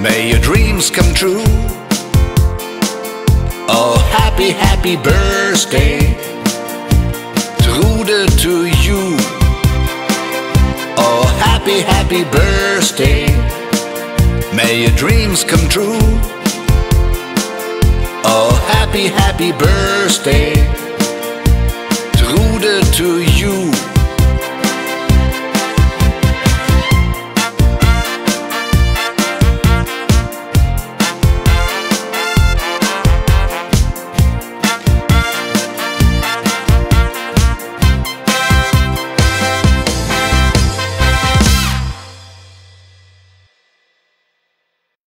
May your dreams come true. Oh, happy, happy birthday, Trude to you. Oh, happy, happy birthday, may your dreams come true. Oh, happy, happy birthday, Trude to you.